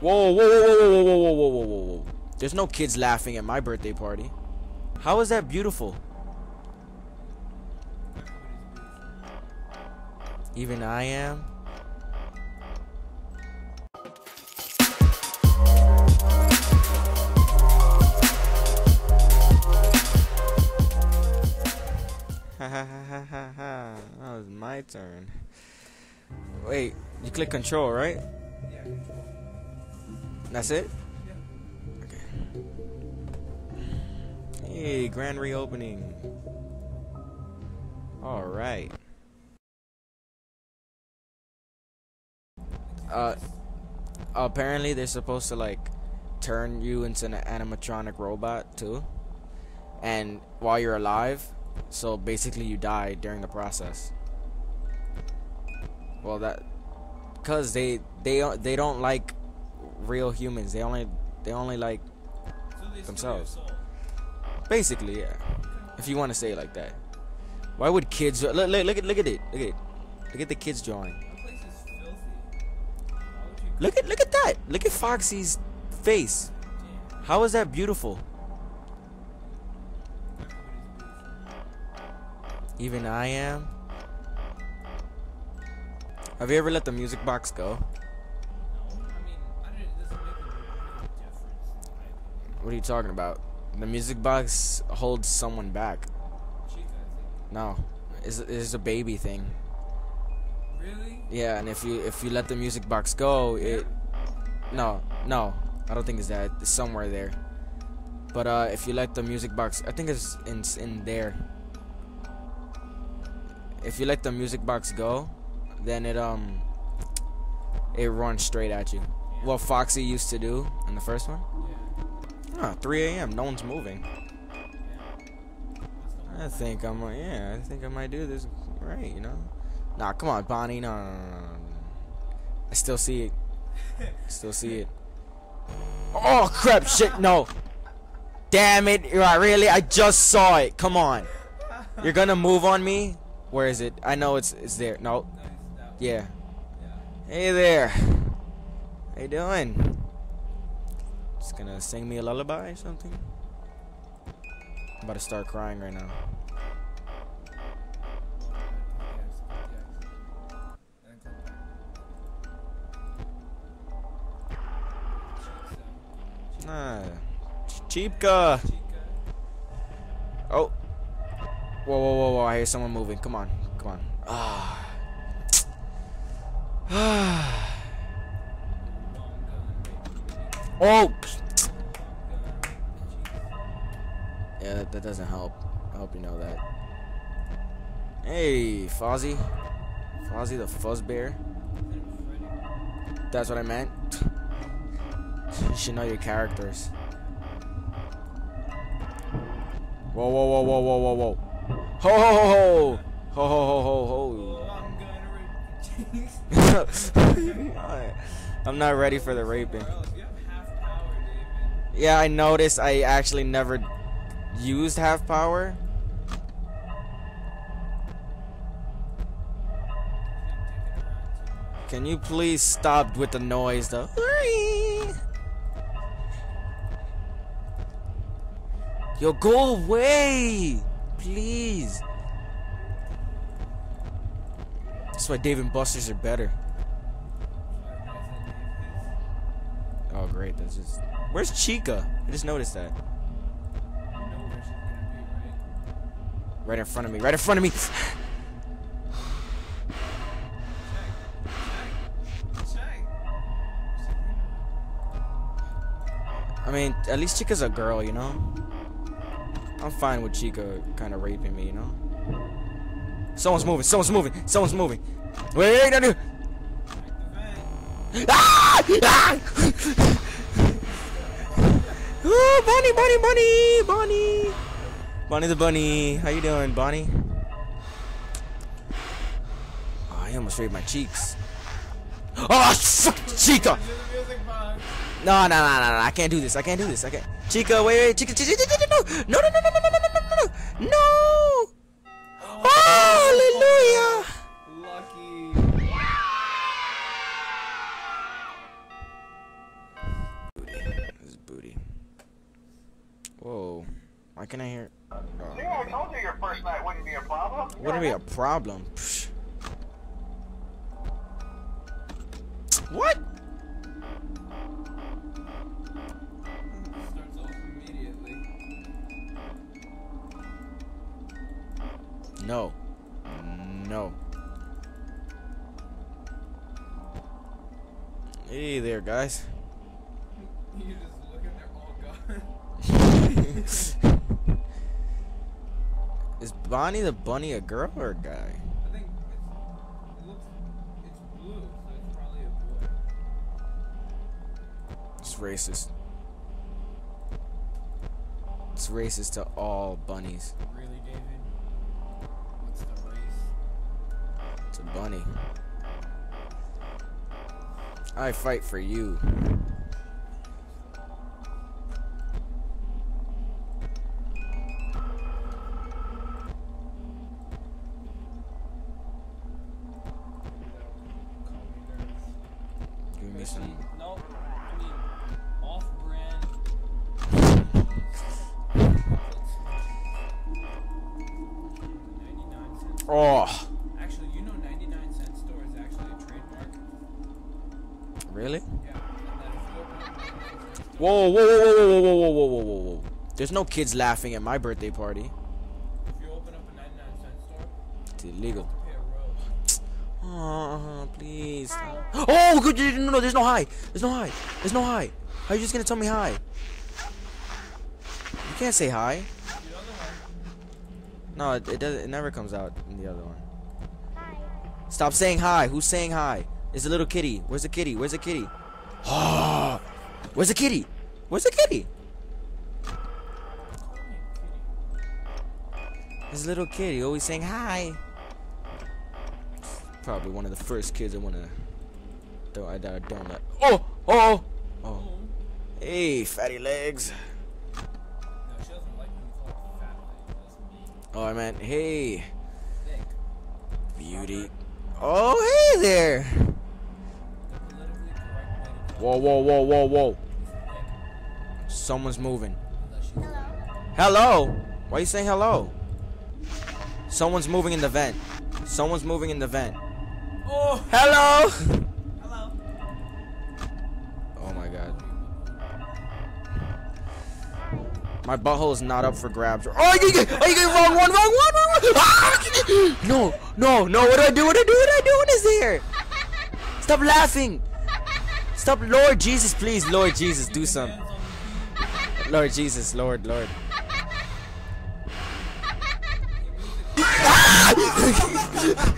Whoa, whoa, whoa, whoa, whoa, whoa, whoa, whoa, whoa, whoa. There's no kids laughing at my birthday party. How is that beautiful? Even I am? Ha ha ha ha ha ha. That was my turn. Wait, you click control, right? That's it? Okay. Hey, grand reopening. Alright. Uh, apparently they're supposed to like turn you into an animatronic robot too. And while you're alive, so basically you die during the process. Well, that because they they they don't like real humans. They only they only like themselves. Basically, yeah. If you want to say it like that. Why would kids look, look, look at look at it. Look at it. Look at the kids drawing. Look at look at that. Look at Foxy's face. How is that beautiful? Even I am. Have you ever let the music box go? What are you talking about? The music box holds someone back. No, it's, it's a baby thing. Really? Yeah, and if you if you let the music box go, it no no I don't think it's that it's somewhere there. But uh, if you let the music box, I think it's in in there. If you let the music box go, then it um it runs straight at you. What Foxy used to do in the first one. Yeah. Huh, 3 a.m. No one's moving. I think I'm uh, yeah. I think I might do this right. You know. Nah, come on, Bonnie. No, no, no, no. I still see it. I still see it. Oh crap! Shit! No. Damn it! Right, really? I just saw it. Come on. You're gonna move on me? Where is it? I know it's it's there. No. Nice. That Yeah. Yeah. Hey there. How you doing? Gonna sing me a lullaby or something? I'm about to start crying right now. Nah. Chica. Oh. Whoa, whoa, whoa, whoa. I hear someone moving. Come on. Come on. Ah. oh. Yeah, that, that doesn't help. I hope you know that. Hey, Fozzie. Fozzie the Fuzzbear. That's what I meant. You should know your characters. Whoa, whoa, whoa, whoa, whoa, whoa, whoa. Ho, ho, ho, ho. Ho, ho, ho, ho, ho. I'm not ready for the raping. Yeah, I noticed I actually never used half power. Can you please stop with the noise though? Yo, go away! Please. That's why Dave and Buster's are better. Oh, great. That's just. Where's Chica? I just noticed that. Right in front of me. Right in front of me. I mean, at least Chica's a girl, you know? I'm fine with Chica kind of raping me, you know? Someone's moving. Someone's moving. Someone's moving. Wait, wait, no, no. Ah! Ah! Ooh, Bonnie, Bonnie, Bonnie, Bonnie. Bonnie the Bunny. How you doing, Bonnie? Oh, I almost raped my cheeks. Oh, fuck, Chica! No, no, no, no, no, I can't do this. I can't do this. I can't. Chica, wait, wait, Chica, Chica, Chica, no, no, no, no, no, no, no, no, no, no, no. Oh, hallelujah. Lucky. Booty. This booty. Whoa. Why can't I hear? Oh. See, I told you your first night wouldn't be a problem. Wouldn't be a problem. Psh. What? Starts off immediately. No. No. Hey there, guys. You just look and they're all gone. Is Bonnie the bunny a girl or a guy? I think it's, it looks, it's blue, so it's probably a boy. It's racist. It's racist to all bunnies. Really, David? What's the race? It's a bunny. I fight for you. Give me some. No, I mean, off-brand. Oh, Actually, you know, ninety-nine cent store is actually a trademark. really? Yeah, and that if you open up a 99 cent store- Whoa, whoa, whoa, whoa, whoa, whoa, whoa, whoa, whoa, whoa, whoa! There's no kids laughing at my birthday party. if you open up a ninety-nine cent store, It's you illegal. have to pay a road. Oh, please. Oh, good. No, no, there's no high. There's no high. There's no high. How are you just gonna tell me hi? You can't say hi. The other one, No, it, it does. It never comes out in the other one. Stop saying hi. Who's saying hi? It's a little kitty. Where's the kitty? Where's the kitty? Ah, Where's the kitty? Where's the kitty? call me kitty. This little kitty always saying hi probably one of the first kids I want to throw a donut. Oh, oh! Oh! Oh. Hey, fatty legs. Oh, I meant, hey. Beauty. Oh, hey there. Whoa, whoa, whoa, whoa, whoa. Someone's moving. Hello. Hello. Why are you saying hello? Someone's moving in the vent. Someone's moving in the vent. Oh! Hello. Hello. Oh my god. My butthole is not up for grabs. Oh, you get, oh, you get wrong one, wrong one, wrong one. Ah! No, no, no. What do I do? What do I do? What do I do? What is there? Stop laughing. Stop, Lord Jesus, please, Lord Jesus, do something. Hands on the Lord Jesus, Lord, Lord.